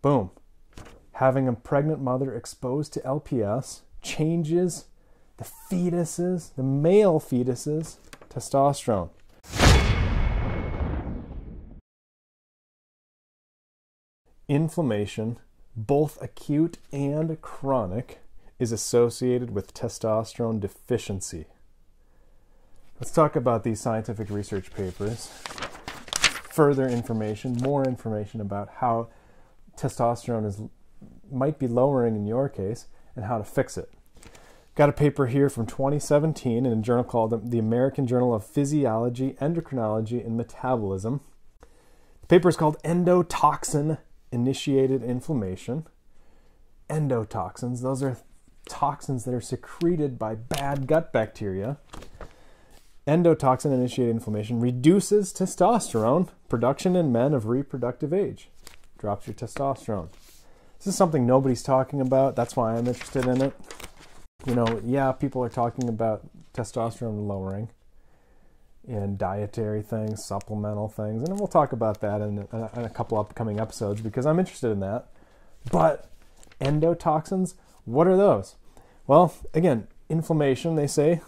Boom. Having a pregnant mother exposed to LPS changes the fetuses, the male fetuses, testosterone. Inflammation, both acute and chronic, is associated with testosterone deficiency. Let's talk about these scientific research papers. Further information, more information about how testosterone is might be lowering in your case and how to fix it. Got a paper here from 2017 in a journal called the American Journal of Physiology, Endocrinology, and Metabolism. The paper is called Endotoxin Initiated Inflammation. Endotoxins, those are toxins that are secreted by bad gut bacteria. Endotoxin initiated inflammation reduces testosterone production in men of reproductive age, drops your testosterone. This is something nobody's talking about. That's why I'm interested in it. You know, yeah, people are talking about testosterone lowering and dietary things, supplemental things, and we'll talk about that in a, in a couple upcoming episodes because I'm interested in that. But endotoxins, what are those? Well, again, inflammation, they say,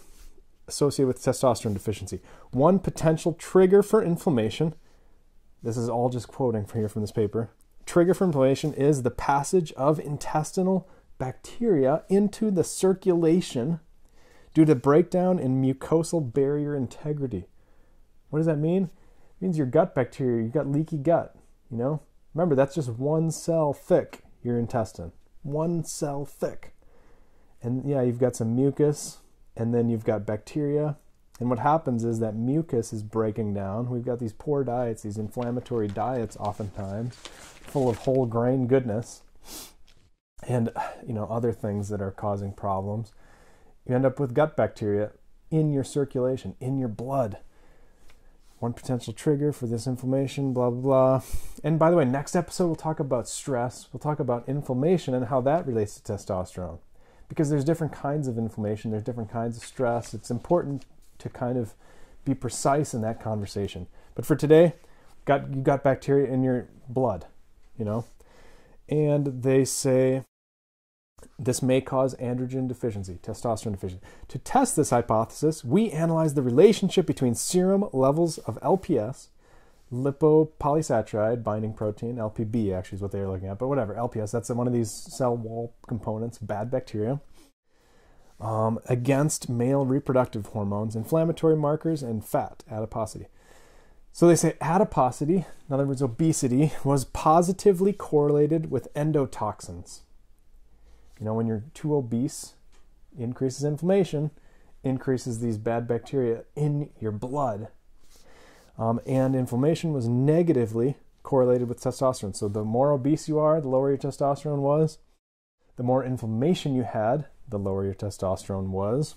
associated with testosterone deficiency. One potential trigger for inflammation, this is all just quoting from here from this paper, trigger for inflammation is the passage of intestinal bacteria into the circulation due to breakdown in mucosal barrier integrity. What does that mean? It means your gut bacteria, You've got leaky gut, you know? Remember, that's just one cell thick, your intestine. One cell thick. And yeah, you've got some mucus, and then you've got bacteria. And what happens is that mucus is breaking down. We've got these poor diets, these inflammatory diets, oftentimes, full of whole grain goodness and you know other things that are causing problems. You end up with gut bacteria in your circulation in your blood. One potential trigger for this inflammation blah blah blah. And by the way next episode we'll talk about stress. We'll talk about inflammation and how that relates to testosterone. Because there's different kinds of inflammation. There's different kinds of stress. It's important to kind of be precise in that conversation but for today got you got bacteria in your blood you know? And they say this may cause androgen deficiency, testosterone deficiency. To test this hypothesis, we analyzed the relationship between serum levels of LPS, lipopolysaccharide binding protein, LPB actually is what they are looking at, but whatever, LPS, that's one of these cell wall components, bad bacteria, um, against male reproductive hormones, inflammatory markers, and fat, adiposity. So they say adiposity, in other words, obesity, was positively correlated with endotoxins. You know, when you're too obese, increases inflammation, increases these bad bacteria in your blood. Um, and inflammation was negatively correlated with testosterone. So the more obese you are, the lower your testosterone was. The more inflammation you had, the lower your testosterone was.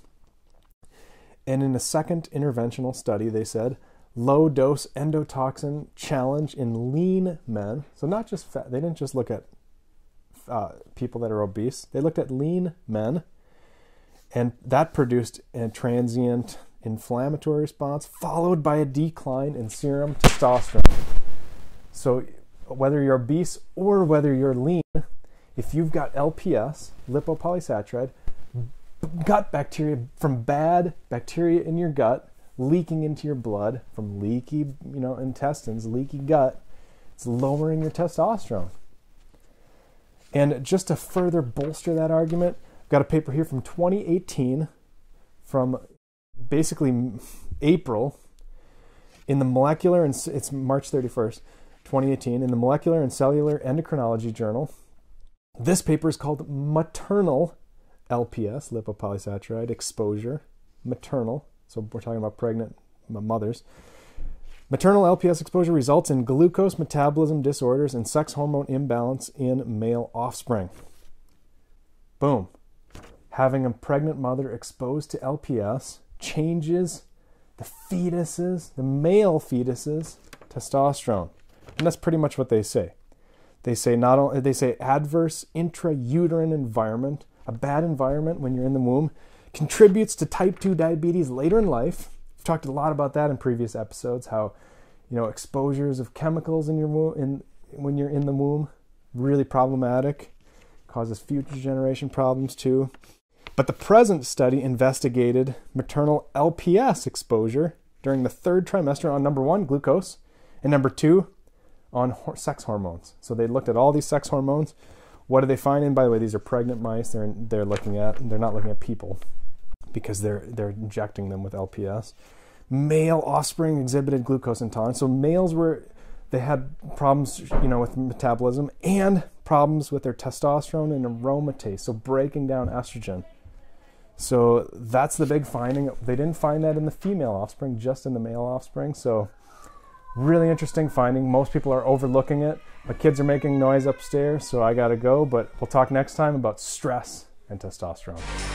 And in a second interventional study, they said low dose endotoxin challenge in lean men. So, not just fat, they didn't just look at uh, people that are obese, they looked at lean men, and that produced a transient inflammatory response followed by a decline in serum testosterone. So, whether you're obese or whether you're lean, if you've got LPS, lipopolysaccharide, gut bacteria from bad bacteria in your gut, leaking into your blood from leaky, you know, intestines, leaky gut. It's lowering your testosterone. And just to further bolster that argument, I've got a paper here from 2018 from basically April in the molecular and it's March 31st, 2018 in the Molecular and Cellular Endocrinology Journal. This paper is called Maternal LPS, lipopolysaccharide exposure, maternal so we're talking about pregnant mothers. Maternal LPS exposure results in glucose metabolism disorders and sex hormone imbalance in male offspring. Boom. Having a pregnant mother exposed to LPS changes the fetuses, the male fetuses, testosterone. And that's pretty much what they say. They say not only they say adverse intrauterine environment, a bad environment when you're in the womb contributes to type 2 diabetes later in life. We've talked a lot about that in previous episodes how you know exposures of chemicals in your womb in when you're in the womb really problematic, causes future generation problems too. But the present study investigated maternal LPS exposure during the third trimester on number one, glucose, and number two, on sex hormones. So they looked at all these sex hormones. What are they find? finding? By the way, these are pregnant mice. They're they're looking at. They're not looking at people because they're they're injecting them with LPS. Male offspring exhibited glucose intolerance. So males were they had problems, you know, with metabolism and problems with their testosterone and aromatase, so breaking down estrogen. So that's the big finding. They didn't find that in the female offspring, just in the male offspring. So really interesting finding. Most people are overlooking it. My kids are making noise upstairs, so I gotta go. But we'll talk next time about stress and testosterone.